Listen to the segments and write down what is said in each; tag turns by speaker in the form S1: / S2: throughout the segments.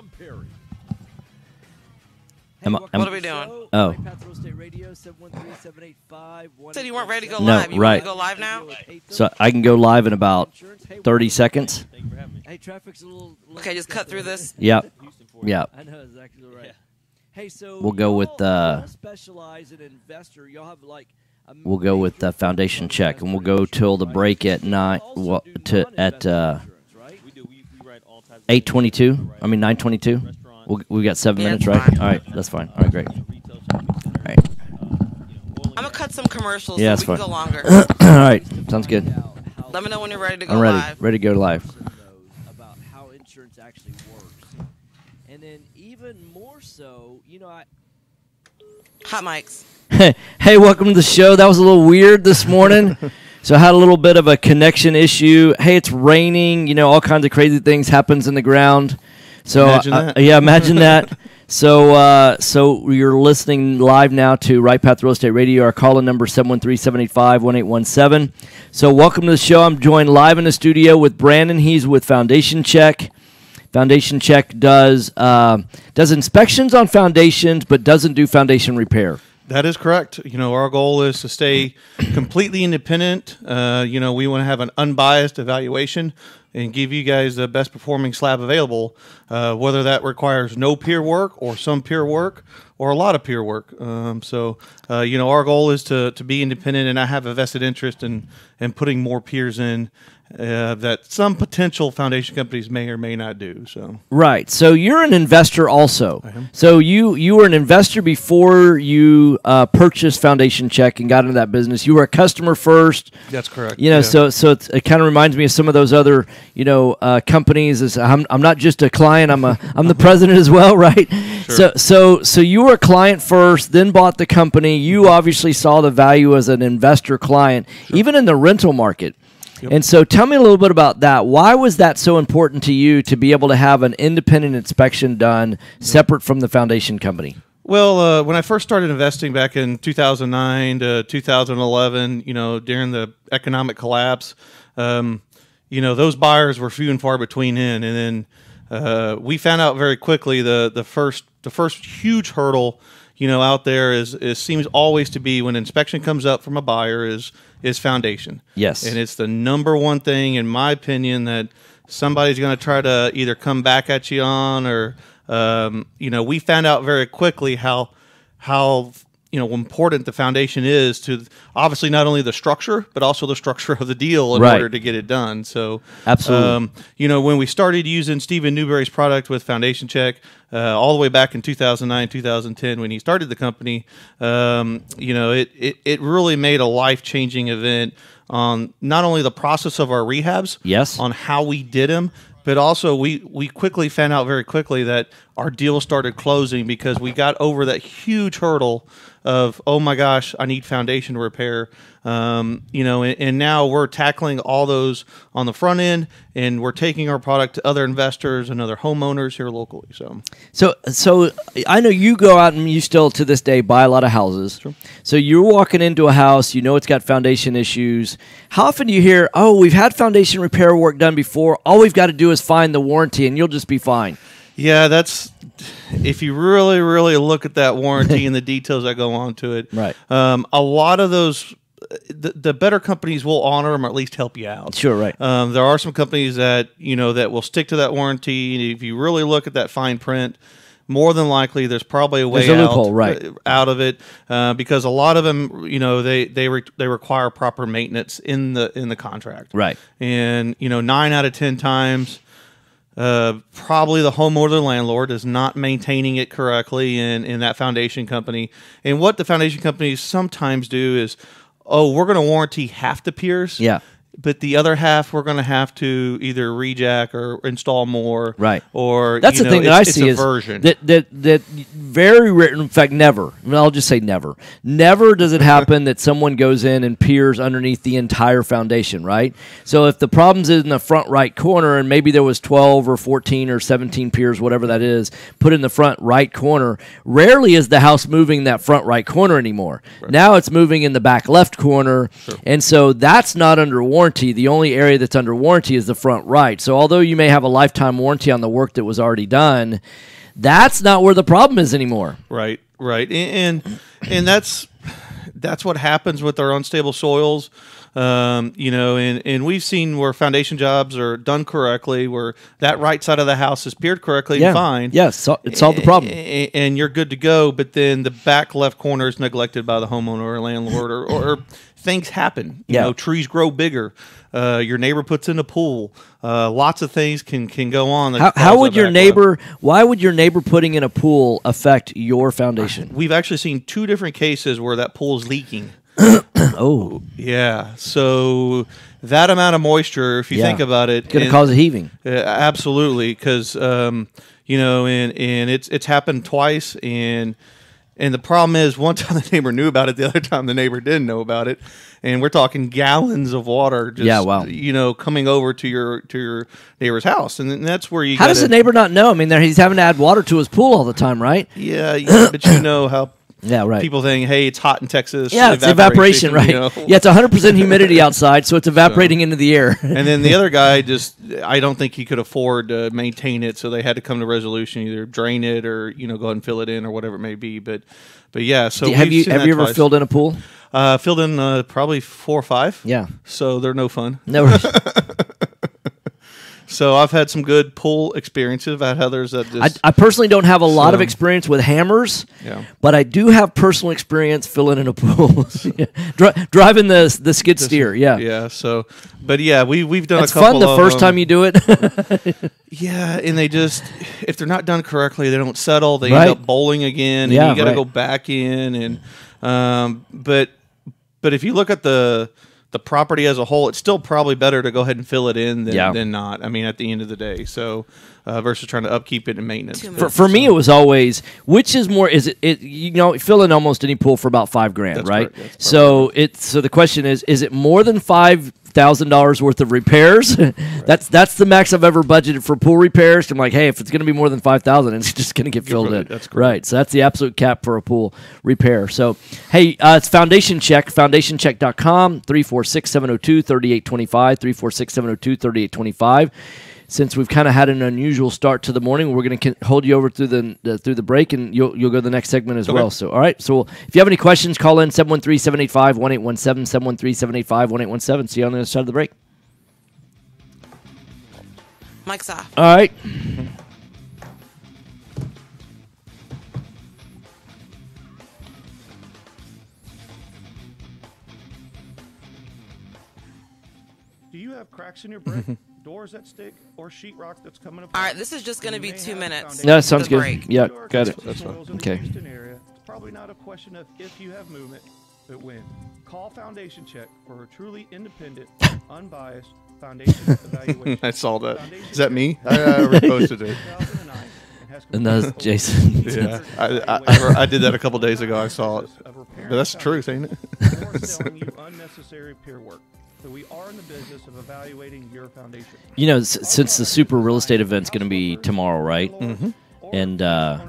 S1: Tom Perry.
S2: Am I-
S3: What
S2: am-
S3: are we doing?
S2: Oh.
S3: Said you weren't ready to go
S2: No,
S3: live. You
S2: right.
S3: Want to go live now?
S2: So I can go live in about 30 seconds.
S4: Hey, traffic's a little. little
S3: Okay, just cut through this.
S2: Yep. Yep.
S4: I know exactly right. Hey, so
S2: We'll go with,
S4: y'all-
S2: uh,
S4: specialize in investor. Y'all have like.
S2: We'll go with the foundation check, and we'll go till the break at
S4: night.
S2: Well, to at uh,
S4: insurance, right?
S5: We do. We, we write all types. of
S2: 8:22. I mean 9:22. We'll, we got seven
S3: Yeah,
S2: minutes, right?
S3: fine.
S2: All right, that's fine. All right, great.
S5: retail shopping center,
S2: All right.
S5: uh, you know, oil and
S3: I'm gonna cut some commercials
S2: Yeah,
S3: so we
S2: that's
S3: can
S2: fine.
S3: go longer.
S2: All right, sounds good.
S4: Find out how
S3: Let me know when you're ready to go
S2: I'm ready.
S3: live.
S2: Ready to go live.
S4: person about how insurance actually works, and then even more so, you know, I,
S3: Hot mics.
S2: hey, welcome to the show. That was a little weird this morning. so I had a little bit of a connection issue. Hey, it's raining. You know, all kinds of crazy things happens in the ground. So
S6: Imagine
S2: uh,
S6: that.
S2: yeah, imagine that. So uh, so you're listening live now to Right Path Real Estate Radio. Our call in number 713-785-1817. So welcome to the show. I'm joined live in the studio with Brandon. He's with Foundation Check. Foundation Check does uh, does inspections on foundations, but doesn't do foundation repair.
S6: That is correct. You know, our goal is to stay completely independent. Uh, you know, we want to have an unbiased evaluation and give you guys the best performing slab available, uh, whether that requires no pier work or some pier work or a lot of pier work. Um, so, uh, you know, our goal is to, to be independent, and I have a vested interest in, in putting more piers in uh, that some potential foundation companies may or may not do. So,
S2: Right. So you're an investor also. So you you were an investor before you uh, purchased Foundation Check and got into that business. You were a customer first.
S6: that's correct.
S2: You know,
S6: Yeah.
S2: so so it's, it kind of reminds me of some of those other you know uh, companies. Is I'm, I'm not just a client. I'm a I'm the president as well, right? Sure. So so so you were a client first, then bought the company. You obviously saw the value as an investor client, even in the rental market. And so tell me a little bit about that. Why was that so important to you to be able to have an independent inspection done separate from the foundation company?
S6: Well, uh, when I first started investing back in 2009 to 2011, you know, during the economic collapse, um, you know, those buyers were few and far between in, and then uh, we found out very quickly the the first the first huge hurdle, you know, out there is is seems always to be when inspection comes up from a buyer is is foundation.
S2: Yes.
S6: and it's the number one thing, in my opinion, that somebody's going to try to either come back at you on or um, you know we found out very quickly how how you know important the foundation is to obviously not only the structure but also the structure of the deal in
S2: Right.
S6: order to get it done so
S2: Absolutely.
S6: um, you know when we started using Stephen Newberry's product with Foundation Check uh, all the way back in 2009 2010 when he started the company um, you know it, it it really made a life changing event on not only the process of our rehabs
S2: Yes.
S6: on how we did them but also we we quickly found out very quickly that our deal started closing because we got over that huge hurdle of oh my gosh I need foundation repair um, you know and, and now we're tackling all those on the front end and we're taking our product to other investors and other homeowners here locally so
S2: So, so I know you go out and you still to this day buy a lot of houses. So you're walking into a house, you know it's got foundation issues. How often do you hear, "Oh, we've had foundation repair work done before. All we've got to do is find the warranty, and you'll just be fine."
S6: Yeah, that's if you really, really look at that warranty and the details that go on to it.
S2: Right.
S6: Um, a lot of those, the, the better companies will honor them or at least help you out.
S2: Sure, right.
S6: Um, there are some companies that you know that will stick to that warranty, and if you really look at that fine print. More than likely, there's probably a way
S2: a
S6: out,
S2: loophole, right.
S6: uh, out of it uh, because a lot of them, you know, they they re- they require proper maintenance in the in the contract
S2: Right.
S6: and you know nine out of ten times uh, probably the homeowner the landlord is not maintaining it correctly in, in that foundation company and what the foundation companies sometimes do is oh we're going to warranty half the piers
S2: Yeah.
S6: But the other half we're going to have to either rejack or install more
S2: Right.
S6: or
S2: That's
S6: you
S2: the
S6: know,
S2: thing that I see is
S6: version
S2: that that that very rare. In fact, never. I mean, I'll just say never. Never does it happen that someone goes in and piers underneath the entire foundation. Right. So if the problem's in the front right corner, and maybe there was twelve or fourteen or seventeen piers, whatever that is, put in the front right corner. Rarely is the house moving that front right corner anymore. Now it's moving in the back left corner, and so that's not under warranty warranty. The only area that's under warranty is the front right. So although you may have a lifetime warranty on the work that was already done, that's not where the problem is anymore.
S6: Right, right, and and, and that's that's what happens with our unstable soils. Um, you know, and, and we've seen where foundation jobs are done correctly, where that right side of the house is piered correctly
S2: Yeah.
S6: and fine.
S2: Yes, so, it solved the problem.
S6: And you're good to go. But then the back left corner is neglected by the homeowner or landlord, or, or things happen. You
S2: Yeah.
S6: know, trees grow bigger. Uh, your neighbor puts in a pool. Uh, lots of things can can go on.
S2: How, how would your neighbor? Why would your neighbor putting in a pool affect your foundation?
S6: We've actually seen two different cases where that pool is leaking.
S2: Oh,
S6: Yeah. So that amount of moisture, if you
S2: Yeah.
S6: think about it,
S2: going to cause a heaving.
S6: uh, absolutely, because um, you know, and and it's it's happened twice, and and the problem is, one time the neighbor knew about it, the other time the neighbor didn't know about it, and we're talking gallons of water. Just,
S2: Yeah, wow.
S6: You know, coming over to your to your neighbor's house, and that's where you.
S2: How does
S6: gotta-
S2: the neighbor not know? I mean, there he's having to add water to his pool all the time, right?
S6: Yeah, yeah, but you know how.
S2: Yeah, right.
S6: People think, "Hey, it's hot in Texas."
S2: yeah, it's evaporation, right?
S6: you know?
S2: Yeah, it's 100% humidity outside, so it's evaporating into the air.
S6: and then the other guy just I don't think he could afford to maintain it, so they had to come to resolution, either drain it or you know go ahead and fill it in or whatever it may be. But but yeah, so
S2: have you have you ever
S6: twice.
S2: filled in a pool?
S6: uh, filled in uh, probably four or five?
S2: Yeah.
S6: So they're no fun.
S2: No.
S6: So I've had some good pool experiences. I've had others that
S2: I,
S6: just
S2: I personally don't have a lot of experience with hammers,
S6: Yeah.
S2: but I do have personal experience filling in a pool, Yeah. Dri- driving the the skid steer. Yeah,
S6: yeah. So but yeah, we we've done
S2: it's
S6: a couple
S2: fun the first
S6: them.
S2: time you do it.
S6: Yeah, and they just if they're not done correctly, they don't settle. They
S2: Right.
S6: end up bowling again, and
S2: Yeah,
S6: you got to
S2: right.
S6: go back in. And um, but but if you look at the the property as a whole, it's still probably better to go ahead and fill it in than,
S2: Yeah.
S6: than not. I mean, at the end of the day, so uh, versus trying to upkeep it and maintenance.
S2: For, for me, it was always which is more is it, it you know fill in almost any pool for about five grand,
S6: That's
S2: right? So it so the question is is it more than five thousand dollars worth of repairs. That's that's the max I've ever budgeted for pool repairs. I'm like, hey, if it's going to be more than five thousand, it's just going to get filled
S6: right.
S2: in.
S6: That's
S2: right. So that's the absolute cap for a pool repair. So hey, uh, it's Foundation Check, foundationcheck.com, 346-702-3825, 346-702-3825 since we've kind of had an unusual start to the morning, we're going to hold you over through the uh, through the break, and you'll you'll go to the next segment as
S6: Okay.
S2: well. So, all right. So, if you have any questions, call in 713-785-1817, 713-785-1817. See you on the other side of the break.
S3: Mike's off.
S2: All right.
S6: Do you have cracks in your brick, doors that stick, or sheetrock that's coming apart?
S3: All right, this is just going to be two minutes.
S2: No, that sounds good.
S3: break.
S2: Yeah, got it.
S6: That's fine.
S2: Okay.
S6: Area, it's probably not a question of if you have movement, but when. Call Foundation Check for a truly independent, unbiased foundation evaluation. I saw that. Is that me? I, I reposted it.
S2: And that's Jason.
S6: Yeah, I, I, I, I did that a couple days ago. I saw it. But that's the truth, ain't
S1: We're
S6: it?
S1: Selling you unnecessary pier work. So we are in the business of evaluating your foundation.
S2: You know, s- since the super real estate event's going to be tomorrow, right?
S1: Mm-hmm.
S2: And uh,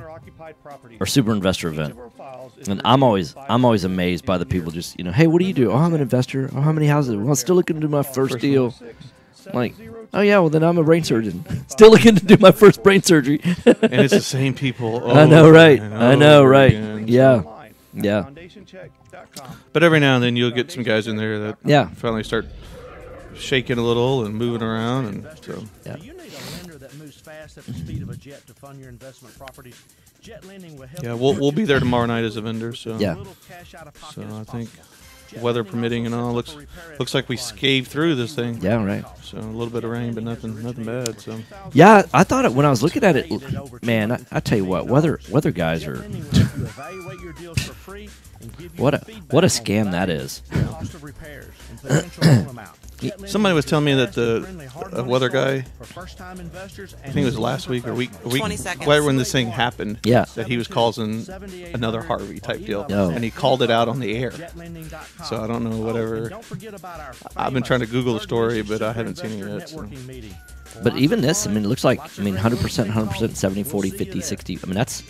S2: or super investor event. And I'm always I'm always amazed by the people just you know hey what do you do oh I'm an investor oh how many houses well I'm still looking to do my first deal like oh yeah well then I'm a brain surgeon still looking to do my first brain surgery
S6: and it's the same people.
S2: I know, right.
S6: and
S2: I know, right.
S6: again.
S2: Yeah. Yeah.
S6: But every now and then you'll get some guys in there that
S2: Yeah.
S6: finally start shaking a little and moving around, and so
S2: Yeah.
S1: Do you need a lender that moves fast at the speed of a jet to fund your investment properties? Jet lending will help.
S6: yeah, we'll we'll be there tomorrow night as a vendor. So
S2: Yeah.
S1: little cash out of pocket
S6: So I think weather permitting and all looks
S1: up for repair
S6: looks like we scaved through this thing.
S2: yeah right
S6: So a little bit of rain, but nothing nothing bad. So
S2: yeah I thought it when I was looking at it man I, I tell you what weather weather guys are
S1: Jet lending will help you evaluate your deals for free and give you
S2: What a- what a scam that
S1: value,
S2: is.
S1: cost of repairs, and potential loan amount. Jet lending
S6: Somebody was telling me that the-
S1: friendly hard
S6: a
S1: money
S6: weather guy-
S1: for first-time investors
S6: I think it was last week or week a week
S3: 20 seconds.
S6: right when this thing happened.
S2: Yeah.
S6: that he was causing another Harvey type deal,
S2: No.
S6: and he called it out on the air. So I don't know whatever-
S1: and don't forget about our
S6: I've been trying to Google the story, but I haven't seen it
S1: Investor
S6: yet, so.
S2: but even this I mean it looks like I mean 100% 100% 70 40
S1: We'll see you
S2: 50 60 I mean that's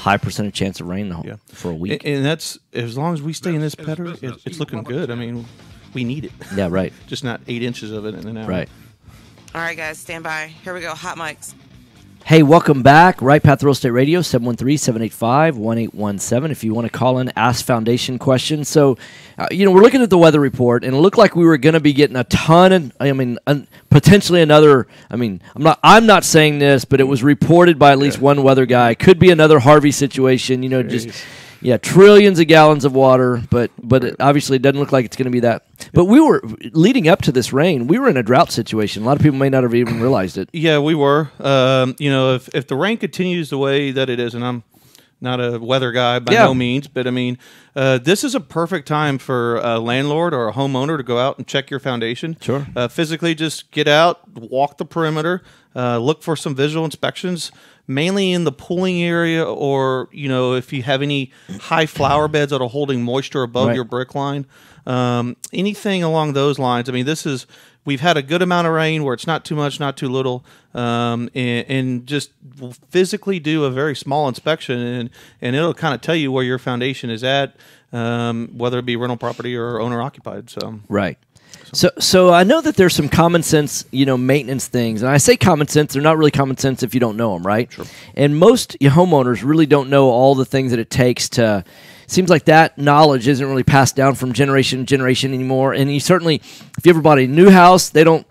S2: high percentage chance of rain the
S6: Yeah.
S2: for a week
S6: and that's as long as we stay in this pattern, it, it's looking good. I mean, we need it.
S2: Yeah, right.
S6: Just not eight inches of it in an hour.
S2: Right.
S3: All right, guys, stand by. Here we go. Hot mics.
S2: Hey, welcome back. Right Path Real Estate Radio, 713-785-1817. If you want to call in, ask foundation questions. So, uh, you know, we're looking at the weather report, and it looked like we were going to be getting a ton of, I mean, un, potentially another, I mean, I'm not, I'm not saying this, but it was reported by at least one weather guy. Could be another Harvey situation, you know, just, yeah, trillions of gallons of water, but, but it obviously it doesn't look like it's going to be that. But we were, leading up to this rain, we were in a drought situation. A lot of people may not have even realized it.
S6: Yeah, we were. Um, you know, if if the rain continues the way that it is, and I'm not a weather guy by
S2: Yeah.
S6: no means, but I mean, uh, this is a perfect time for a landlord or a homeowner to go out and check your foundation.
S2: Sure.
S6: Uh, physically, just get out, walk the perimeter, uh, look for some visual inspections, mainly in the pooling area, or you know, if you have any high flower beds that are holding moisture above
S2: Right.
S6: your brick line, um, anything along those lines. I mean, this is. We've had a good amount of rain where it's not too much, not too little, um, and, and just physically do a very small inspection, and, and it'll kind of tell you where your foundation is at, um, whether it be rental property or owner occupied. So,
S2: Right. So, so I know that there's some common sense, you know, maintenance things, and I say common sense. They're not really common sense if you don't know them, right? Sure. And most homeowners really don't know all the things that it takes to. Seems like that knowledge isn't really passed down from generation to generation anymore. And you certainly, if you ever bought a new house, they don't.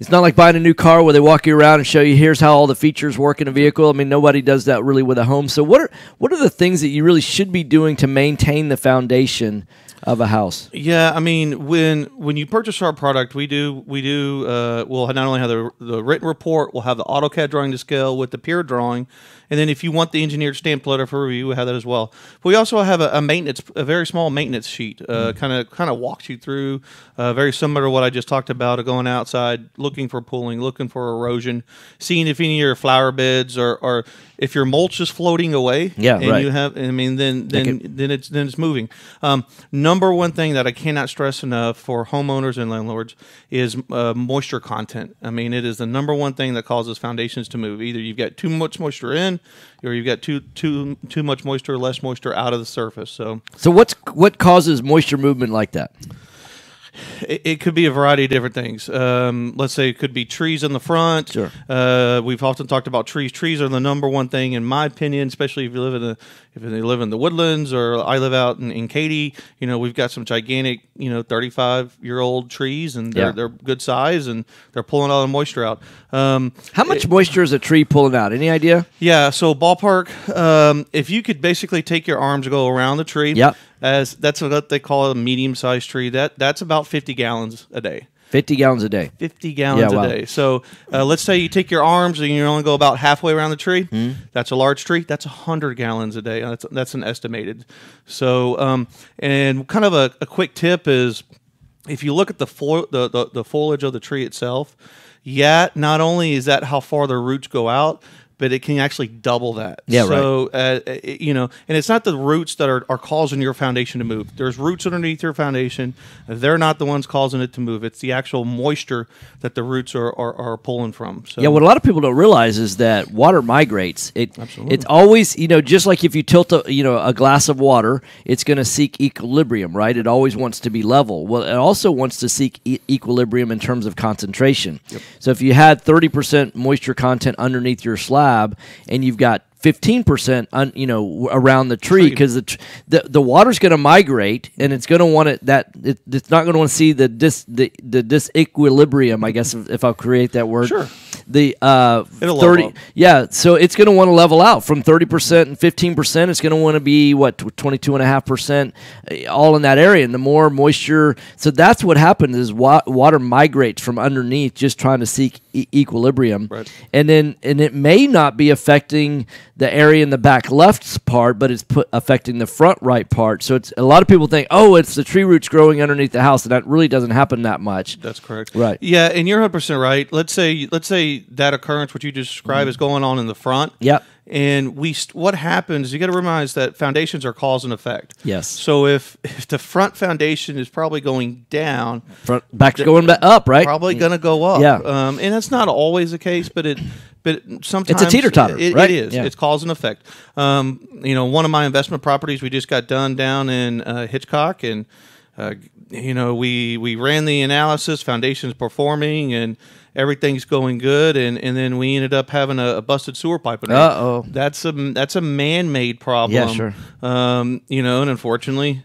S2: It's not like buying a new car where they walk you around and show you here's how all the features work in a vehicle. I mean, nobody does that really with a home. So, what are what are the things that you really should be doing to maintain the foundation of a house?
S6: Yeah, I mean, when when you purchase our product, we do we do uh, we'll not only have the the written report, we'll have the AutoCAD drawing to scale with the pier drawing, and then if you want the engineered stamp letter for review, we have that as well. But we also have a, a maintenance, a very small maintenance sheet, uh, kind of kind of walks you through, uh, very similar to what I just talked about, of going outside, looking for pooling, looking for erosion, seeing if any of your flower beds or or if your mulch is floating away.
S2: Yeah,
S6: and
S2: right.
S6: you have, I mean, then then then it's then it's moving. Um, number one thing that I cannot stress enough for homeowners and landlords is uh, moisture content. I mean, it is the number one thing that causes foundations to move. Either you've got too much moisture in, or you've got too too too much moisture, less moisture out of the surface. So
S2: So what's what causes moisture movement like that?
S6: It, it could be a variety of different things. Um, let's say it could be trees in the front.
S2: Sure.
S6: Uh, we've often talked about trees. Trees are the number one thing, in my opinion, especially if you live in the if they live in the woodlands or I live out in, in Katy. You know, we've got some gigantic, you know, thirty five year old trees, and they're
S2: Yeah.
S6: they're good size, and they're pulling all the moisture out. Um,
S2: How much moisture is a tree pulling out? Any idea?
S6: yeah, so ballpark. Um, if you could basically take your arms, go around the tree.
S2: Yep.
S6: As that's what they call a medium sized tree. That that's about fifty gallons a day.
S2: 50 gallons a day.
S6: 50 gallons
S2: Yeah, wow.
S6: a day. So uh, let's say you take your arms and you only go about halfway around the tree.
S2: Hmm.
S6: That's a large tree. That's 100 gallons a day. That's, that's an estimated. So, um, and kind of a, a quick tip is if you look at the, fo- the, the, the foliage of the tree itself, yeah, not only is that how far the roots go out, but it can actually double that.
S2: Yeah, right.
S6: so, uh, it- you know, and it's not the roots that are, are causing your foundation to move. There's roots underneath your foundation. They're not the ones causing it to move. It's the actual moisture that the roots are, are, are pulling from. So,
S2: Yeah, what a lot of people don't realize is that water migrates. It
S6: Absolutely.
S2: it's always you know just like if you tilt a you know a glass of water, it's going to seek equilibrium, right? It always wants to be level. Well, it also wants to seek e- equilibrium in terms of concentration. Yep. So if you had thirty percent moisture content underneath your slab, and you've got 15% un, you know around the tree because the, tr- the the water's going to migrate and it's going to want it that it, it's not going to want to see the dis the, the disequilibrium I guess if, if I'll create that word
S6: Sure.
S2: The uh
S6: It'll
S2: 30
S6: level out.
S2: yeah so it's going to want to level out from 30% and 15% it's going to want to be what 22.5% uh, all in that area and the more moisture so that's what happens is wa- water migrates from underneath just trying to seek e- equilibrium
S6: Right.
S2: and then and it may not be affecting the area in the back left part but it's put affecting the front right part so it's a lot of people think oh it's the tree roots growing underneath the house and that really doesn't happen that much
S6: That's correct.
S2: Right.
S6: Yeah, and you're 100 percent right. Let's say let's say that occurrence, what you just described, is going on in the front.
S2: Mm-hmm. Yep.
S6: And we, st- what happens? You got to realize that foundations are cause and effect.
S2: Yes.
S6: So if if the front foundation is probably going down,
S2: front back's going back up right
S6: probably going to go up.
S2: Yeah.
S6: Um, and that's not always the case, but it. But sometimes it's a
S2: teeter-totter,
S6: It,
S2: right?
S6: it is.
S2: Yeah.
S6: It's cause and effect. Um, you know, one of my investment properties we just got done down in uh, Hitchcock, and uh, you know, we we ran the analysis, foundation's performing, and everything's going good, and, and then we ended up having a, a busted sewer pipe.
S2: Uh-oh.
S6: That's a that's a man made problem.
S2: Yeah, sure.
S6: Um, you know, and unfortunately,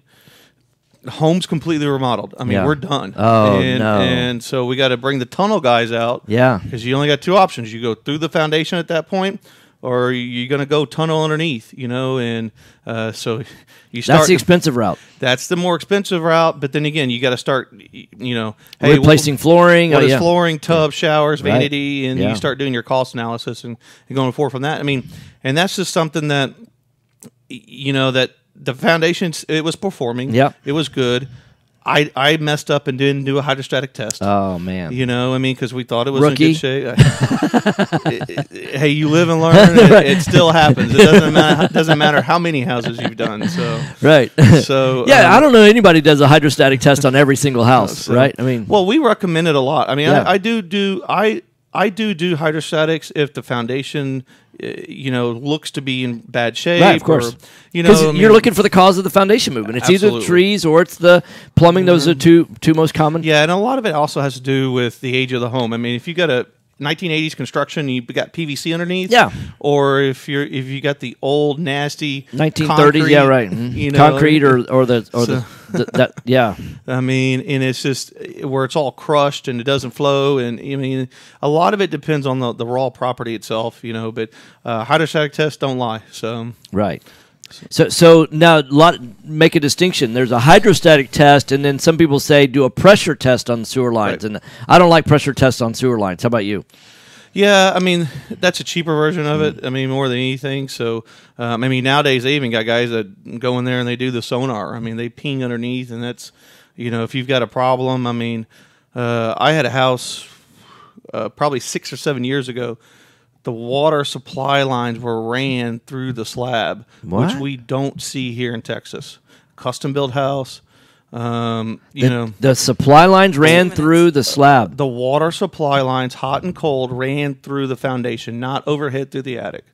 S6: home's completely remodeled. I mean,
S2: Yeah.
S6: we're done.
S2: Oh,
S6: and,
S2: no.
S6: And so we got to bring the tunnel guys out.
S2: Yeah.
S6: Because you only got two options. You go through the foundation at that point, or you're going to go tunnel underneath. You know, and uh, so you start.
S2: That's the expensive route.
S6: that's the more expensive route. But then again, you got to start. You know, hey,
S2: Replacing
S6: wh-
S2: flooring.
S6: what
S2: oh,
S6: is
S2: yeah.
S6: flooring, tub, showers,
S2: Right.
S6: vanity, and
S2: Yeah.
S6: you start doing your cost analysis and, and going forward from that. I mean, and that's just something that you know that the foundations it was performing.
S2: Yeah,
S6: it was good. I I messed up and didn't do a hydrostatic test.
S2: Oh man.
S6: You know, I mean, because we thought it was
S2: Rookie.
S6: in good shape. It- it- hey, you live and learn. It, it still happens. It doesn't matter. Doesn't matter how many houses you've done. So,
S2: Right.
S6: so
S2: yeah,
S6: um,
S2: I don't know anybody does a hydrostatic test on every single house,
S6: so-
S2: right? I mean,
S6: well, we recommend it a lot. I mean,
S2: Yeah.
S6: I, I do do I I do do hydrostatics if the foundation, you know, looks to be in bad shape.
S2: right, of course.
S6: Or, you know, I mean,
S2: you're looking for the cause of the foundation movement. It's either
S6: Absolutely.
S2: the trees or it's the plumbing. Those are two two most common.
S6: Yeah, and a lot of it also has to do with the age of the home. I mean, if you got a 1980s construction, you got PVC underneath.
S2: Yeah.
S6: Or if you're if you got the old nasty
S2: 1930s,
S6: concrete,
S2: yeah, right. mhm.
S6: You know,
S2: Concrete or or the or
S6: So-
S2: the that yeah.
S6: I mean, and it's just where it's all crushed and it doesn't flow. And I mean, a lot of it depends on the, the raw property itself, you know. But uh, hydrostatic tests don't lie. So
S2: Right. So so now lot make a distinction. There's a hydrostatic test, and then some people say do a pressure test on the sewer lines,
S6: Right.
S2: and I don't like pressure tests on sewer lines. How about you?
S6: Yeah, I mean, that's a cheaper version of it. I mean, more than anything. So um, I mean, nowadays they even got guys that go in there and they do the sonar. I mean, they ping underneath, and that's you know, if you've got a problem. I mean, uh, I had a house uh, probably six or seven years ago. The water supply lines were ran through the slab, which we don't see here in Texas. Custom built house, um, you
S2: the,
S6: know,
S2: the supply lines ran
S3: minutes.
S2: through the slab.
S6: the water supply lines, hot and cold, ran through the foundation, not overhead through the attic.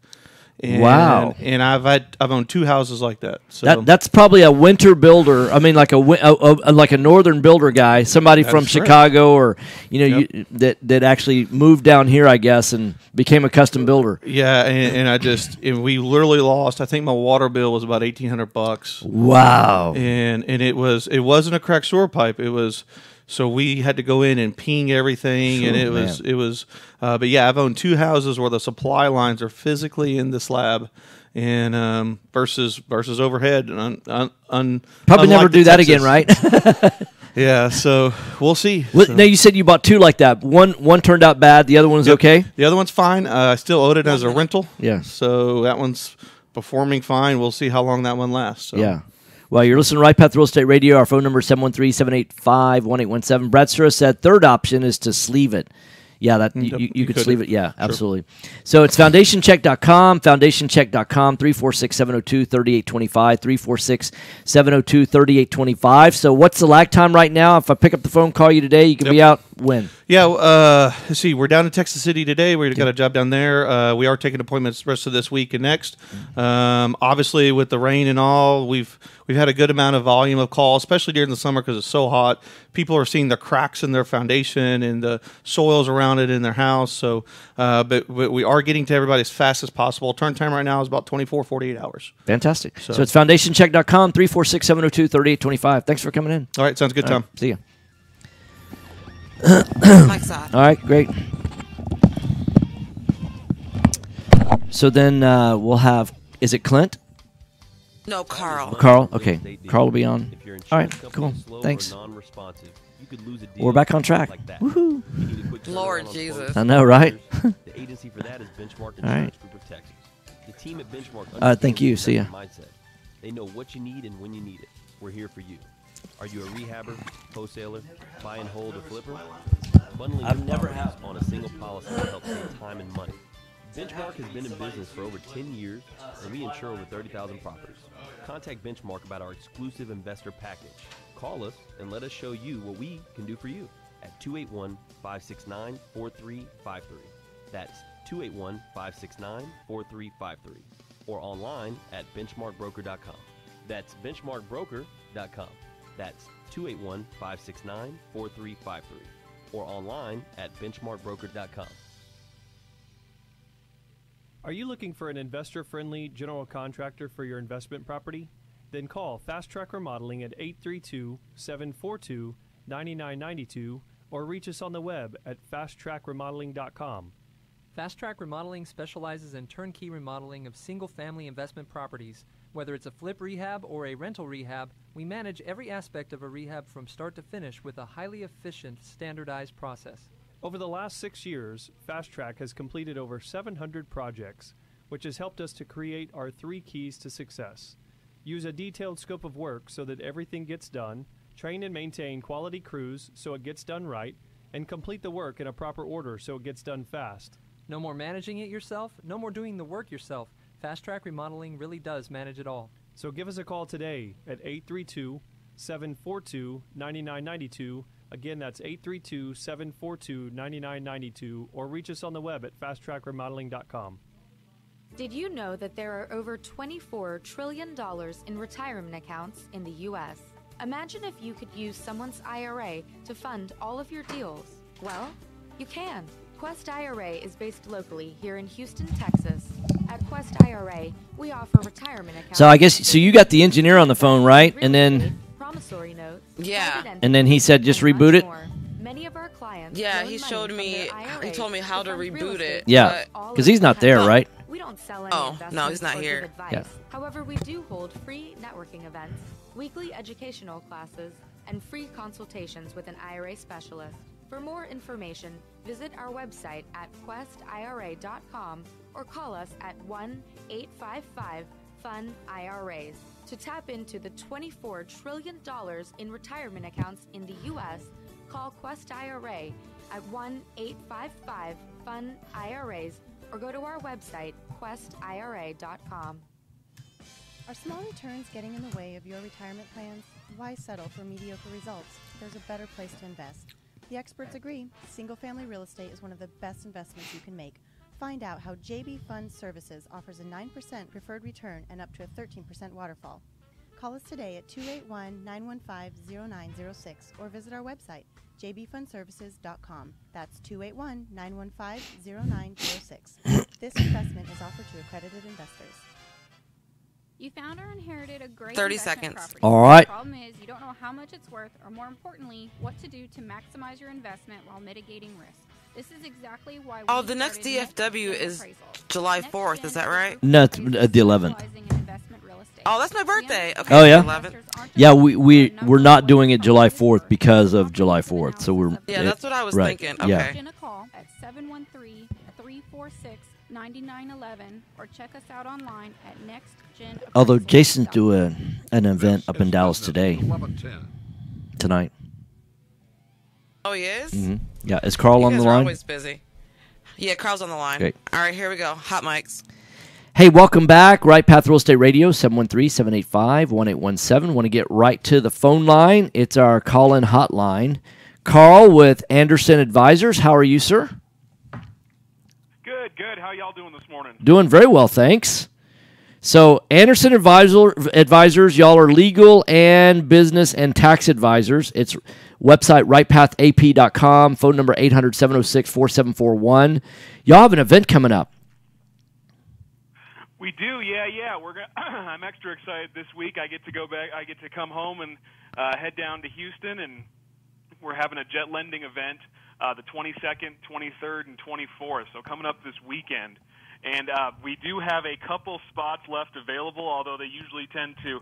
S6: And,
S2: Wow.
S6: And I've had I've owned two houses like that. So
S2: That that's probably a winter builder. I mean, like a, a, a like a northern builder guy, somebody from. Chicago or you know
S6: Yep.
S2: you, that that actually moved down here, I guess, and became a custom builder.
S6: yeah, and, and I just and we literally lost. I think my water bill was about eighteen hundred bucks.
S2: Wow.
S6: and and it was it wasn't a cracked sewer pipe. It was so we had to go in and ping everything, and it was it was. Uh, but yeah, I've owned two houses where the supply lines are physically in the slab, and um, versus versus overhead. And un, un, un,
S2: Probably never do that
S6: Texas.
S2: again, right?
S6: Yeah, so we'll see.
S2: Well,
S6: So-
S2: Now you said you bought two like that. One one turned out bad. The other one's
S6: Yep.
S2: okay.
S6: The other one's fine. Uh, I still owed it as a rental.
S2: Yeah.
S6: So that one's performing fine. We'll see how long that one lasts. So.
S2: Yeah. Well, you're listening to Right Path Real Estate Radio. Our phone number is 713-785-1817. Brad Sura said third option is to sleeve it. Yeah, that mm,
S6: you,
S2: you, you
S6: you
S2: could
S6: could.
S2: sleeve it. Yeah, absolutely. So it's foundationcheck.com, foundationcheck.com, 346-702-3825, 346-702-3825. So what's the lag time right now? If I pick up the phone, call you today, you can be out when?
S6: Yeah, uh, let's see. We're down in Texas City today. We've got a job down there. Uh, we are taking appointments the rest of this week and next. Um, obviously, with the rain and all, we've we've had a good amount of volume of calls, especially during the summer because it's so hot. People are seeing the cracks in their foundation and the soils around it in their house. So, uh, but, but we are getting to everybody as fast as possible. Turn time right now is about 24, 48 hours.
S2: Fantastic. So,
S6: So-
S2: it's foundationcheck.com, 346-702-3825. Thanks for coming in.
S6: All right, sounds good, Tom.
S2: See you.
S3: Mike's off.
S2: All right, great. So then uh, we'll have. Is it Clint?
S3: No, Carl.
S2: Carl? Okay. Carl will be on. All right, cool.
S5: is slow or
S2: Thanks.
S5: you could lose a deal
S2: We're back on track.
S5: like that.
S2: Woohoo.
S5: You need a quick
S3: Lord Jesus.
S2: I know, right?
S5: and The agency for that is Benchmark
S2: All right.
S5: Insurance Group of Texas. The team at Benchmark
S2: Uh, thank you. See ya.
S5: Mindset. They know what you need and when you need it. We're here for you. Are you a rehabber, wholesaler, buy and hold, or flipper? Bundling
S4: I've never had
S5: on a single policy will help save time and money. Benchmark has been in business for over 10 years, and we insure over 30,000 properties. Contact Benchmark about our exclusive investor package. Call us and let us show you what we can do for you at 281 569 4353. That's 281 569 4353. Or online at benchmarkbroker.com. That's benchmarkbroker.com. That's 281 569 4353 or online at benchmarkbroker.com.
S7: Are you looking for an investor friendly general contractor for your investment property? Then call Fast Track Remodeling at 832 742 9992 or reach us on the web at fasttrackremodeling.com.
S8: Fast Track Remodeling specializes in turnkey remodeling of single family investment properties. Whether it's a flip rehab or a rental rehab, we manage every aspect of a rehab from start to finish with a highly efficient, standardized process.
S7: Over the last six years, Fast Track has completed over 700 projects, which has helped us to create our three keys to success. Use a detailed scope of work so that everything gets done, train and maintain quality crews so it gets done right, and complete the work in a proper order so it gets done fast.
S8: No more managing it yourself, no more doing the work yourself. Fast Track Remodeling really does manage it all.
S7: So give us a call today at 832 742 9992. Again, that's 832 742 9992, or reach us on the web at fasttrackremodeling.com.
S9: Did you know that there are over $24 trillion in retirement accounts in the U.S.? Imagine if you could use someone's IRA to fund all of your deals. Well, you can. Quest IRA is based locally here in Houston, Texas. At Quest IRA, we offer retirement accounts.
S2: So I guess so. You got the engineer on the phone, right? And then
S9: promissory notes.
S3: Yeah.
S2: And then he said just reboot it?
S9: Many of our clients
S3: Yeah, he showed me- he told me how to reboot it,
S2: Yeah, because he's not there, right?
S9: We don't sell any
S3: Oh, no, he's not
S9: or give
S3: here.
S9: advice.
S2: Yeah.
S9: However, we do hold free networking events, weekly educational classes, and free consultations with an IRA specialist. For more information, visit our website at questira.com or call us at 1 855 FUN IRAs. To tap into the $24 trillion in retirement accounts in the U.S., call Quest IRA at 1 855 FUN IRAs or go to our website, questira.com.
S10: Are small returns getting in the way of your retirement plans? Why settle for mediocre results? There's a better place to invest. The experts agree single family real estate is one of the best investments you can make. Find out how JB Fund Services offers a 9% preferred return and up to a 13% waterfall. Call us today at 281 915 0906 or visit our website, jbfundservices.com. That's 281 915 0906. This investment is offered to accredited investors.
S11: You found or inherited a great
S3: 30
S11: investment
S3: seconds.
S11: property.
S2: All right.
S11: The problem is you don't know how much it's worth, or more importantly, what to do to maximize your investment while mitigating risk. This is exactly why.
S3: Oh, the next DFW
S11: Next
S3: is
S11: Appraisal.
S3: July 4th. Is that right?
S2: No, it's
S11: producers
S2: at the 11th.
S11: specializing in investment real estate.
S3: Oh, that's my birthday. Okay.
S2: Oh, yeah?
S11: investors aren't
S2: Yeah, we we we're not doing it July. Fourth because of July Fourth. So we're
S3: Yeah,
S2: it-
S3: that's what I was
S2: right,
S3: thinking.
S2: Yeah.
S3: Okay.
S11: in a call at 713-346-9911 or check us out online at nextgen.
S2: Although Jason's doing an event up in Dallas today, tonight.
S3: Oh, he is?
S2: hmm Yeah, is Carl
S3: You
S2: on
S3: guys
S2: the
S3: are
S2: line?
S3: always busy. Yeah, Carl's on the line.
S2: Great.
S3: All right, here we go. Hot mics.
S2: Hey, welcome back. Right Path Real Estate Radio, 713-785-1817. Want to get right to the phone line. It's our call-in hotline. Carl with Anderson Advisors. How are you, sir?
S12: Good, good. How y'all doing this morning?
S2: Doing very well, thanks. So, Anderson Advisor, Advisors, y'all are legal and business and tax advisors. It's website rightpathap.com, phone number 800 706 4741. Y'all have an event coming up.
S12: We do, yeah, yeah. We're gonna, I'm extra excited this week. I get to go back. I get to come home and uh, head down to Houston, and we're having a jet lending event uh, the 22nd, 23rd, and 24th. So coming up this weekend. And uh, we do have a couple spots left available, although they usually tend to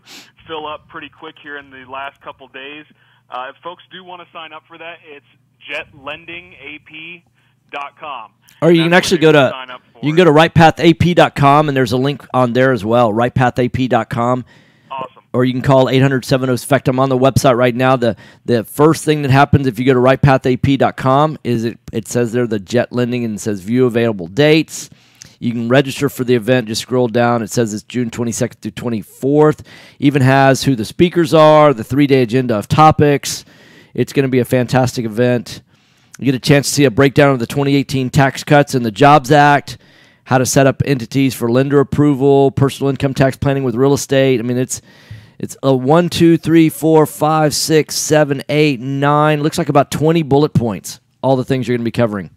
S12: fill up pretty quick here in the last couple days. Uh, if folks do want to sign up for that, it's jetlendingap.com.
S2: Or you can actually go to
S12: sign up for
S2: you can go to rightpathap.com and there's a link on there as well, rightpathap.com.
S12: Awesome.
S2: Or you can call 800 706 fact I'm on the website right now. The the first thing that happens if you go to rightpathap.com is it it says there the jet lending and it says view available dates. You can register for the event. Just scroll down. It says it's June 22nd through 24th. Even has who the speakers are, the three day agenda of topics. It's going to be a fantastic event. You get a chance to see a breakdown of the 2018 tax cuts and the Jobs Act, how to set up entities for lender approval, personal income tax planning with real estate. I mean, it's It's a one, two, three, four, five, six, seven, eight, nine. Looks like about twenty bullet points. All the things you're going to be covering.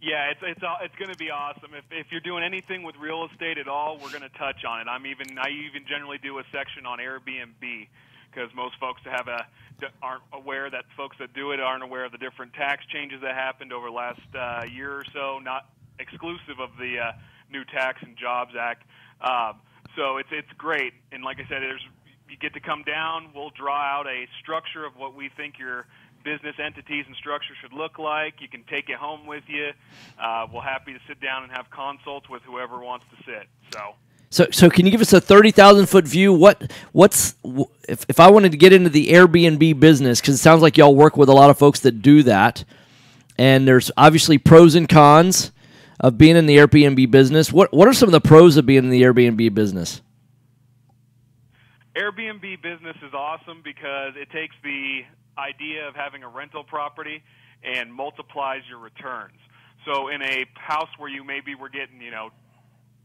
S12: Yeah, it's it's it's going to be awesome. If if you're doing anything with real estate at all, we're going to touch on it. I'm even I even generally do a section on Airbnb because most folks have a aren't aware that folks that do it aren't aware of the different tax changes that happened over the last uh, year or so, not exclusive of the uh, new Tax and Jobs Act. Um, so it's it's great, and like I said, there's you get to come down. We'll draw out a structure of what we think your business entities and structure should look like. You can take it home with you. Uh, we're happy to sit down and have consults with whoever wants to sit. So.
S2: So, so can you give us a thirty thousand foot view? What, what's if, if I wanted to get into the Airbnb business? Because it sounds like y'all work with a lot of folks that do that, and there's obviously pros and cons of being in the Airbnb business. What, what are some of the pros of being in the Airbnb business?
S12: Airbnb business is awesome because it takes the idea of having a rental property and multiplies your returns. So in a house where you maybe were getting, you know,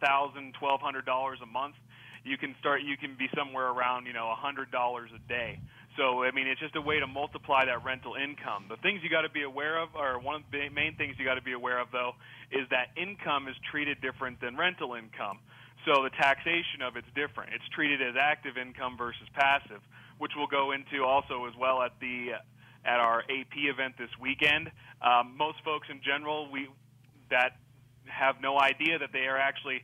S12: thousand, twelve hundred dollars a month, you can start you can be somewhere around, you know, a hundred dollars a day. So I mean, it's just a way to multiply that rental income. The things you got to be aware of, or one of the main things you got to be aware of, though, is that income is treated different than rental income. So the taxation of it's different. It's treated as active income versus passive, which we'll go into also as well at the at our AP event this weekend. Um, most folks in general, we that have no idea that they are actually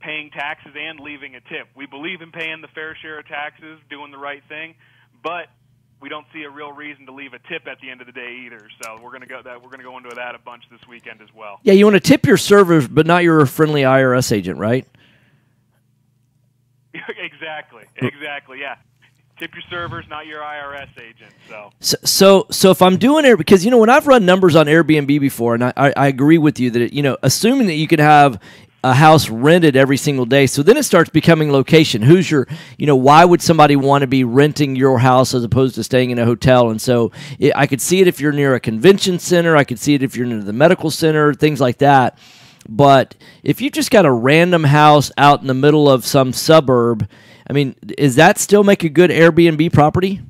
S12: paying taxes and leaving a tip. We believe in paying the fair share of taxes, doing the right thing, but we don't see a real reason to leave a tip at the end of the day either. So we're gonna go that we're gonna go into that a bunch this weekend as well.
S2: Yeah, you want to tip your servers, but not your friendly IRS agent, right?
S12: exactly. Exactly. Yeah. Tip your servers, not your IRS agent. So.
S2: so, so, so if I'm doing it because you know when I've run numbers on Airbnb before, and I, I, I agree with you that it, you know, assuming that you can have a house rented every single day. So then it starts becoming location. Who's your, you know, why would somebody want to be renting your house as opposed to staying in a hotel? And so it, I could see it if you're near a convention center. I could see it if you're near the medical center, things like that. But if you just got a random house out in the middle of some suburb, I mean, is that still make a good Airbnb property?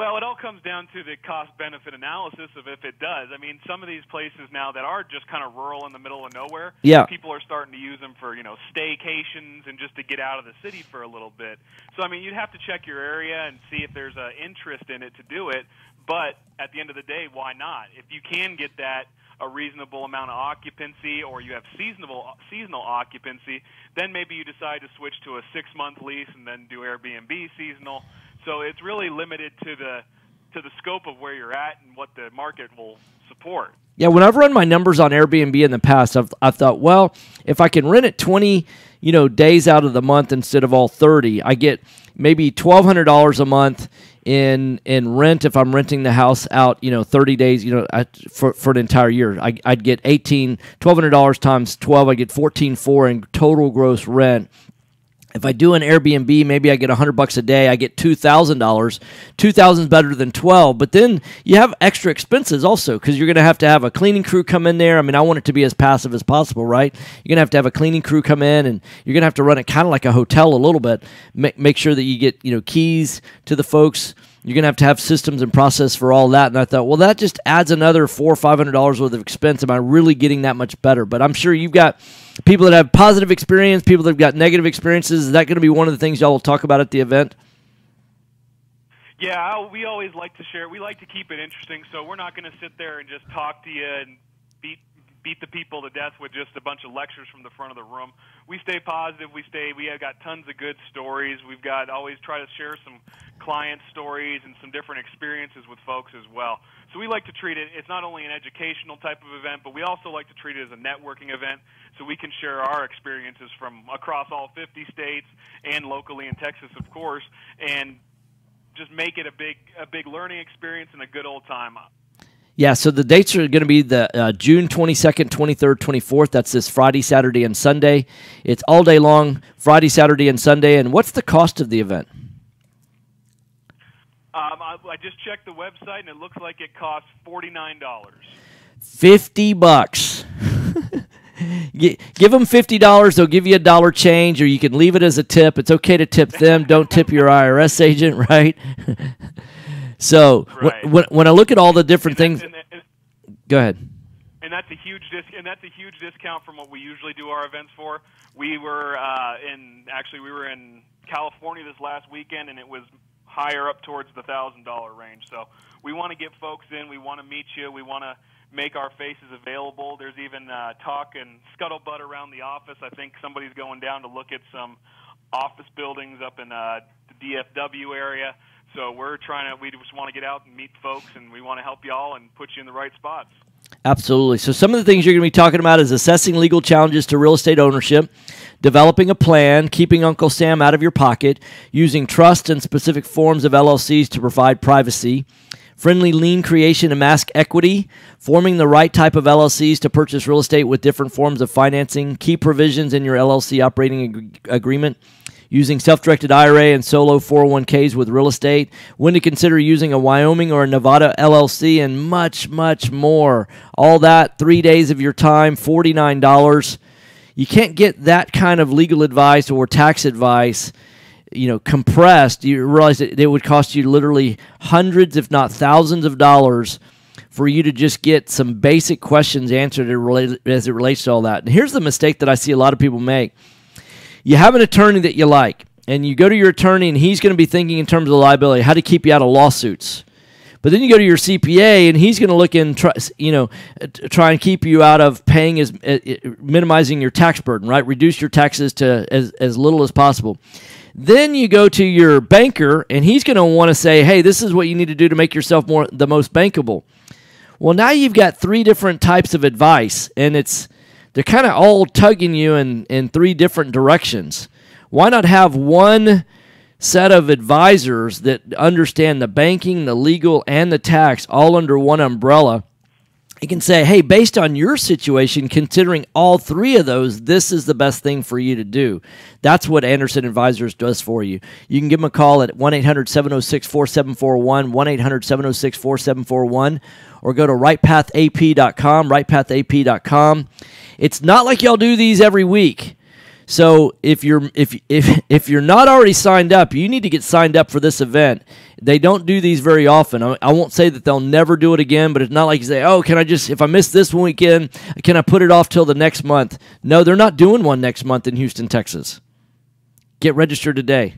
S12: Well, it all comes down to the cost benefit analysis of if it does. I mean, some of these places now that are just kind of rural in the middle of nowhere,
S2: yeah.
S12: people are starting to use them for, you know, staycations and just to get out of the city for a little bit. So, I mean, you'd have to check your area and see if there's an interest in it to do it. But at the end of the day, why not? If you can get that a reasonable amount of occupancy or you have seasonal seasonal occupancy, then maybe you decide to switch to a 6-month lease and then do Airbnb seasonal. So it's really limited to the to the scope of where you're at and what the market will support.
S2: Yeah, when I've run my numbers on Airbnb in the past, I've I've thought, well, if I can rent it 20, you know, days out of the month instead of all 30, I get maybe $1200 a month in in rent if I'm renting the house out, you know, 30 days, you know, for for an entire year. I would get 18 $1200 times 12, I get 14 in total gross rent if I do an Airbnb, maybe I get hundred bucks a day. I get two thousand dollars. Two thousand is better than twelve. But then you have extra expenses also because you're going to have to have a cleaning crew come in there. I mean, I want it to be as passive as possible, right? You're going to have to have a cleaning crew come in, and you're going to have to run it kind of like a hotel a little bit. Make make sure that you get you know keys to the folks. You're going to have to have systems and process for all that. And I thought, well, that just adds another four or five hundred dollars worth of expense. Am I really getting that much better? But I'm sure you've got people that have positive experience, people that have got negative experiences. Is that going to be one of the things y'all will talk about at the event?
S12: Yeah, we always like to share. We like to keep it interesting, so we're not going to sit there and just talk to you and beat beat the people to death with just a bunch of lectures from the front of the room. We stay positive. We stay. We have got tons of good stories. We've got always try to share some client stories and some different experiences with folks as well. So we like to treat it. It's not only an educational type of event, but we also like to treat it as a networking event so we can share our experiences from across all 50 states and locally in Texas, of course, and just make it a big a big learning experience and a good old time.
S2: Yeah, so the dates are going to be the uh, June 22nd, 23rd, 24th. That's this Friday, Saturday, and Sunday. It's all day long, Friday, Saturday, and Sunday. And what's the cost of the event?
S12: Um, I, I just checked the website, and it looks like it costs $49.
S2: 50 bucks. Gi- give them fifty dollars; they'll give you a dollar change, or you can leave it as a tip. It's okay to tip them. Don't tip your IRS agent, right? so
S12: Right.
S2: when when I look at all the different things,
S12: And, and,
S2: go ahead.
S12: and that's a huge dis- and that's a huge discount from what we usually do our events for. We were uh, in actually we were in California this last weekend, and it was higher up towards the thousand dollar range. So we want to get folks in. We want to meet you. We want to make our faces available. There's even uh, talk and scuttlebutt around the office. I think somebody's going down to look at some office buildings up in uh, the DFW area. So we're trying to. We just want to get out and meet folks, and we want to help y'all and put you in the right spots.
S2: Absolutely. So, some of the things you're going to be talking about is assessing legal challenges to real estate ownership, developing a plan, keeping Uncle Sam out of your pocket, using trust and specific forms of LLCs to provide privacy, friendly lien creation and mask equity, forming the right type of LLCs to purchase real estate with different forms of financing, key provisions in your LLC operating ag- agreement using self directed IRA and solo 401ks with real estate, when to consider using a Wyoming or a Nevada LLC, and much, much more. All that, three days of your time, $49. You can't get that kind of legal advice or tax advice. You know, compressed, you realize that it would cost you literally hundreds, if not thousands, of dollars for you to just get some basic questions answered as it relates to all that. And here's the mistake that I see a lot of people make you have an attorney that you like, and you go to your attorney, and he's going to be thinking in terms of liability, how to keep you out of lawsuits. But then you go to your CPA, and he's going to look and try, you know, try and keep you out of paying as uh, uh, minimizing your tax burden, right? Reduce your taxes to as as little as possible. Then you go to your banker, and he's going to want to say, "Hey, this is what you need to do to make yourself more the most bankable." Well, now you've got three different types of advice, and it's they're kind of all tugging you in, in three different directions. Why not have one set of advisors that understand the banking, the legal, and the tax all under one umbrella? You can say, hey, based on your situation, considering all three of those, this is the best thing for you to do. That's what Anderson Advisors does for you. You can give them a call at 1 800 706 4741, 1 800 706 4741, or go to rightpathap.com, rightpathap.com. It's not like y'all do these every week. So if you're if if if you're not already signed up, you need to get signed up for this event. They don't do these very often. I, I won't say that they'll never do it again, but it's not like you say, "Oh, can I just if I miss this one weekend, can I put it off till the next month?" No, they're not doing one next month in Houston, Texas. Get registered today.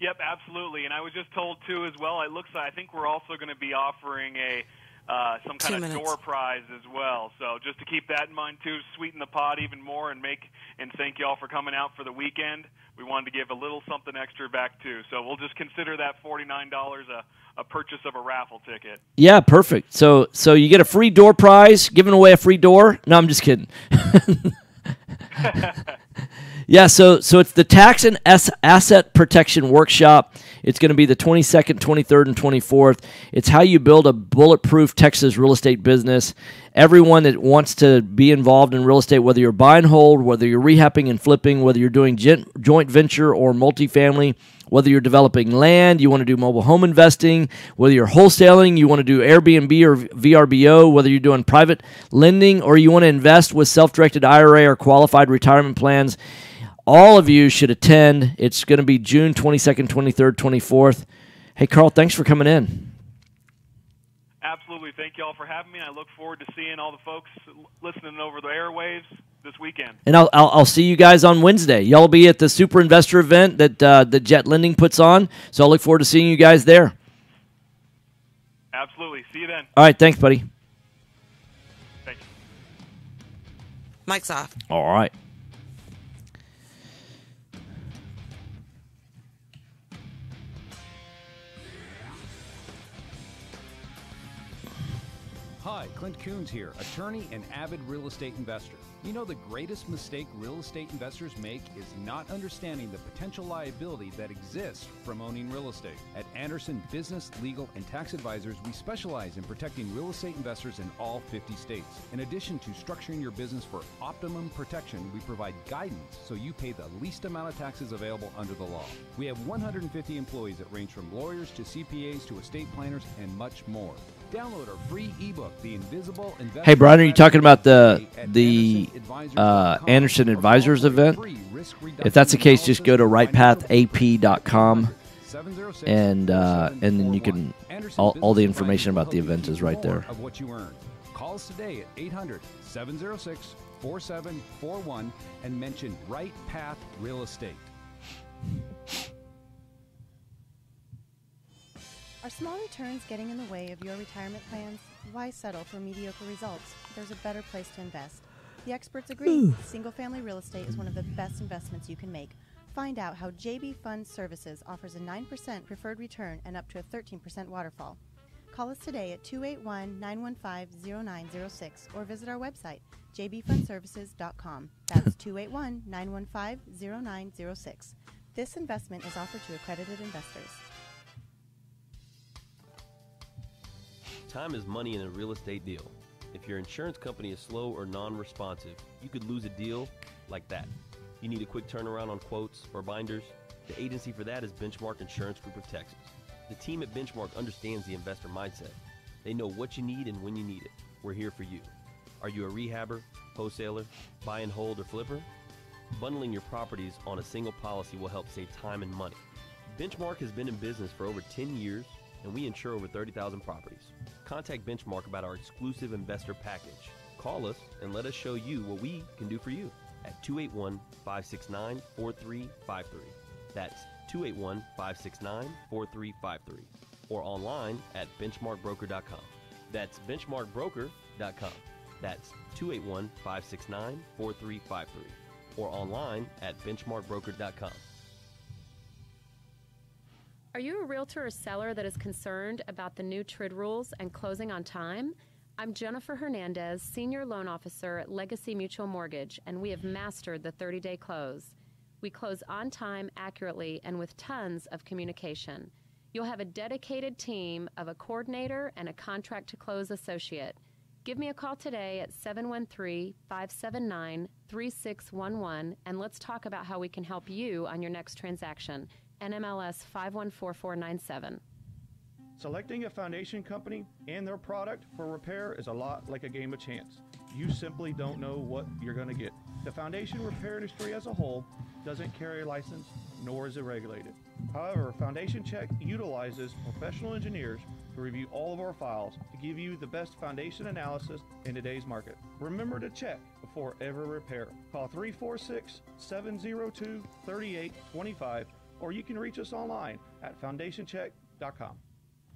S12: Yep, absolutely. And I was just told too as well. It looks I think we're also going to be offering a uh, some
S3: Two
S12: kind of
S3: minutes.
S12: door prize as well. So just to keep that in mind too, sweeten the pot even more and make and thank y'all for coming out for the weekend. We wanted to give a little something extra back too. So we'll just consider that forty nine dollars a a purchase of a raffle ticket.
S2: Yeah, perfect. So so you get a free door prize, giving away a free door. No, I'm just kidding. yeah, so so it's the tax and S- asset protection workshop. It's going to be the 22nd, 23rd, and 24th. It's how you build a bulletproof Texas real estate business. Everyone that wants to be involved in real estate, whether you're buy and hold, whether you're rehabbing and flipping, whether you're doing joint venture or multifamily, whether you're developing land, you want to do mobile home investing, whether you're wholesaling, you want to do Airbnb or VRBO, whether you're doing private lending or you want to invest with self directed IRA or qualified retirement plans, all of you should attend. It's going to be June 22nd, 23rd, 24th. Hey, Carl, thanks for coming in.
S12: Absolutely. Thank y'all for having me. I look forward to seeing all the folks listening over the airwaves this weekend.
S2: And I'll, I'll, I'll see you guys on Wednesday. Y'all will be at the Super Investor event that uh, the Jet Lending puts on. So I'll look forward to seeing you guys there.
S12: Absolutely. See you then.
S2: All right. Thanks, buddy.
S12: Thank you.
S3: Mike's off.
S2: All right.
S13: Clint Coons here, attorney and avid real estate investor. You know, the greatest mistake real estate investors make is not understanding the potential liability that exists from owning real estate. At Anderson Business, Legal, and Tax Advisors, we specialize in protecting real estate investors in all 50 states. In addition to structuring your business for optimum protection, we provide guidance so you pay the least amount of taxes available under the law. We have 150 employees that range from lawyers to CPAs to estate planners and much more. Download our free ebook, The Invisible Investor
S2: Hey, Brian, are you talking about the the uh, Anderson Advisors
S13: a
S2: event? If that's the case, just go to rightpathap.com and uh, and then you can all, all the information about the event is right there.
S13: Of what you earn. Call us today at 800 706 4741 and mention Right Path Real Estate.
S10: Are small returns getting in the way of your retirement plans? Why settle for mediocre results? There's a better place to invest. The experts agree single family real estate is one of the best investments you can make. Find out how JB Fund Services offers a 9% preferred return and up to a 13% waterfall. Call us today at 281 915 0906 or visit our website, jbfundservices.com. That's 281 915 0906. This investment is offered to accredited investors.
S5: Time is money in a real estate deal. If your insurance company is slow or non responsive, you could lose a deal like that. You need a quick turnaround on quotes or binders? The agency for that is Benchmark Insurance Group of Texas. The team at Benchmark understands the investor mindset. They know what you need and when you need it. We're here for you. Are you a rehabber, wholesaler, buy and hold, or flipper? Bundling your properties on a single policy will help save time and money. Benchmark has been in business for over 10 years and we insure over 30,000 properties. Contact Benchmark about our exclusive investor package. Call us and let us show you what we can do for you at 281 569 4353. That's 281 569 4353. Or online at benchmarkbroker.com. That's benchmarkbroker.com. That's 281 569 4353. Or online at benchmarkbroker.com.
S14: Are you a realtor or seller that is concerned about the new TRID rules and closing on time? I'm Jennifer Hernandez, Senior Loan Officer at Legacy Mutual Mortgage, and we have mastered the 30 day close. We close on time, accurately, and with tons of communication. You'll have a dedicated team of a coordinator and a contract to close associate. Give me a call today at 713 579 3611 and let's talk about how we can help you on your next transaction. NMLS 514497.
S1: Selecting a foundation company and their product for repair is a lot like a game of chance. You simply don't know what you're going to get. The foundation repair industry as a whole doesn't carry a license, nor is it regulated. However, Foundation Check utilizes professional engineers to review all of our files to give you the best foundation analysis in today's market. Remember to check before every repair. Call 346 702 3825 or you can reach us online at foundationcheck.com.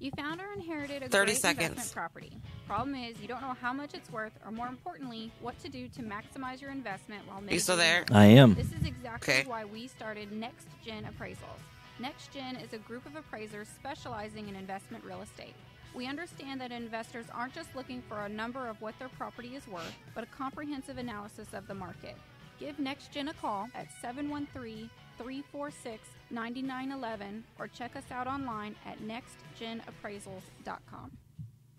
S11: You found or inherited a
S3: 30
S11: great
S3: seconds.
S11: investment property. Problem is, you don't know how much it's worth, or more importantly, what to do to maximize your investment while
S3: You still there?
S2: I am.
S11: This is exactly
S3: Okay.
S11: why we started Next Gen Appraisals. Next Gen is a group of appraisers specializing in investment real estate. We understand that investors aren't just looking for a number of what their property is worth, but a comprehensive analysis of the market. Give Next Gen a call at 713 346 9911 or check us out online at nextgenappraisals.com.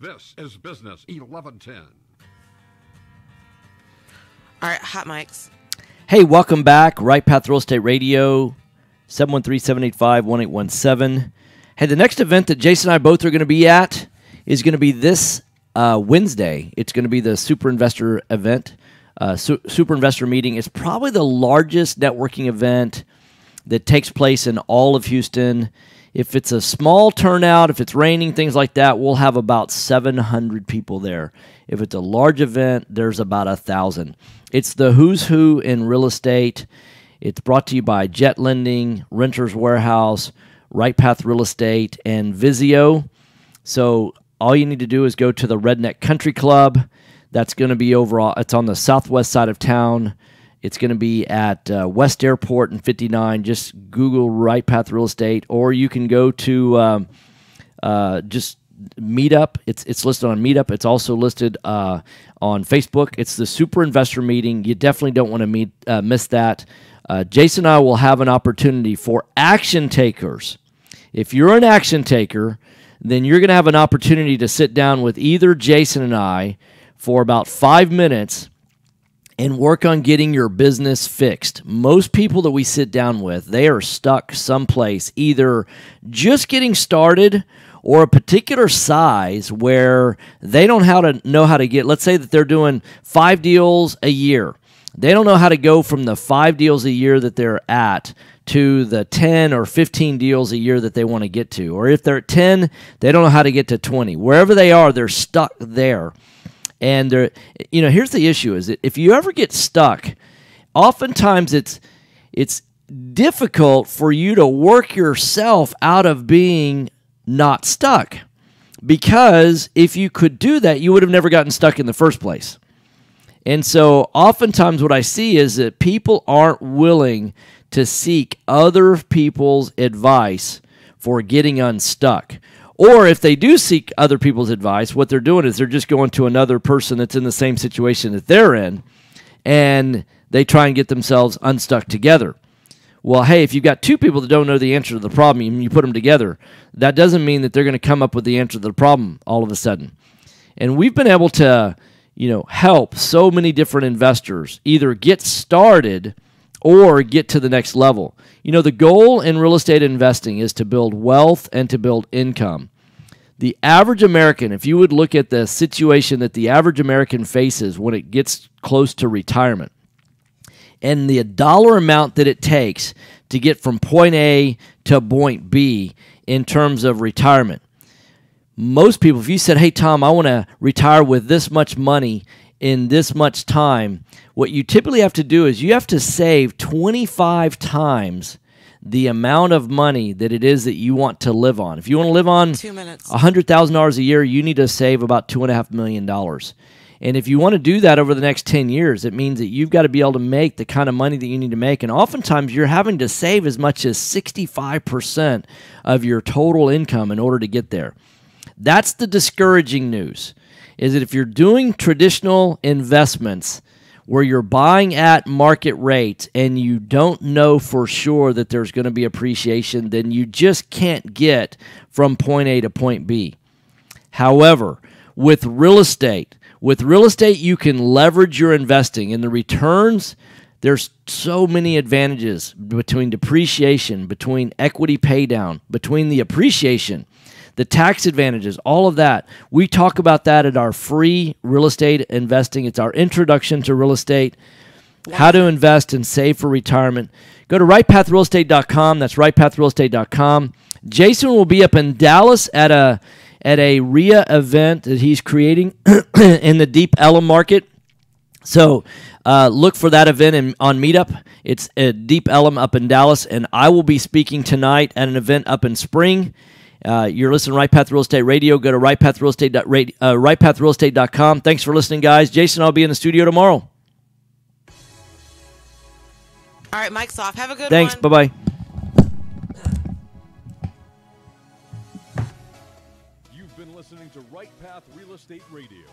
S15: This is Business 1110.
S3: All right, hot mics.
S2: Hey, welcome back. Right Path Real Estate Radio, 713 785 1817. Hey, the next event that Jason and I both are going to be at is going to be this uh, Wednesday. It's going to be the Super Investor event, uh, Su- Super Investor meeting. It's probably the largest networking event that takes place in all of Houston. If it's a small turnout, if it's raining, things like that, we'll have about 700 people there. If it's a large event, there's about a thousand. It's the who's who in real estate. It's brought to you by Jet Lending, Renters Warehouse, Right Path Real Estate, and Vizio. So all you need to do is go to the Redneck Country Club. That's going to be over. Uh, it's on the southwest side of town. It's going to be at uh, West Airport and 59. Just Google Right Path Real Estate, or you can go to um, uh, just Meetup. It's it's listed on Meetup. It's also listed uh, on Facebook. It's the Super Investor Meeting. You definitely don't want to meet uh, miss that. Uh, Jason and I will have an opportunity for action takers. If you're an action taker, then you're going to have an opportunity to sit down with either Jason and I for about five minutes and work on getting your business fixed. Most people that we sit down with, they are stuck someplace, either just getting started or a particular size where they don't how to know how to get let's say that they're doing 5 deals a year. They don't know how to go from the 5 deals a year that they're at to the 10 or 15 deals a year that they want to get to. Or if they're at 10, they don't know how to get to 20. Wherever they are, they're stuck there. And they're you know, here's the issue is that if you ever get stuck, oftentimes it's it's difficult for you to work yourself out of being not stuck. Because if you could do that, you would have never gotten stuck in the first place. And so oftentimes what I see is that people aren't willing to seek other people's advice for getting unstuck. Or if they do seek other people's advice, what they're doing is they're just going to another person that's in the same situation that they're in and they try and get themselves unstuck together. Well, hey, if you've got two people that don't know the answer to the problem and you put them together, that doesn't mean that they're going to come up with the answer to the problem all of a sudden. And we've been able to, you know, help so many different investors either get started or get to the next level. You know, the goal in real estate investing is to build wealth and to build income. The average American, if you would look at the situation that the average American faces when it gets close to retirement, and the dollar amount that it takes to get from point A to point B in terms of retirement. Most people, if you said, Hey, Tom, I want to retire with this much money in this much time, what you typically have to do is you have to save 25 times the amount of money that it is that you want to live on. If you want to live on $100,000 a year, you need to save about $2.5 million. And if you want to do that over the next 10 years, it means that you've got to be able to make the kind of money that you need to make. And oftentimes you're having to save as much as 65% of your total income in order to get there. That's the discouraging news. Is that if you're doing traditional investments where you're buying at market rate and you don't know for sure that there's going to be appreciation, then you just can't get from point A to point B. However, with real estate, with real estate, you can leverage your investing and the returns. There's so many advantages between depreciation, between equity paydown, between the appreciation, the tax advantages, all of that. We talk about that at our free real estate investing. It's our introduction to real estate, how to invest and save for retirement. Go to rightpathrealestate.com. That's rightpathrealestate.com. Jason will be up in Dallas at a at a REIA event that he's creating in the Deep Ellum market. So uh, look for that event in, on Meetup. It's at Deep Ellum up in Dallas, and I will be speaking tonight at an event up in Spring. Uh, you're listening to Right Path Real Estate Radio. Go to rightpathrealestate, uh, rightpathrealestate.com. Thanks for listening, guys. Jason, I'll be in the studio tomorrow.
S3: All right, mic's off. Have a good
S2: Thanks.
S3: one. Thanks.
S2: Bye bye.
S15: You've been listening to Right Path Real Estate Radio.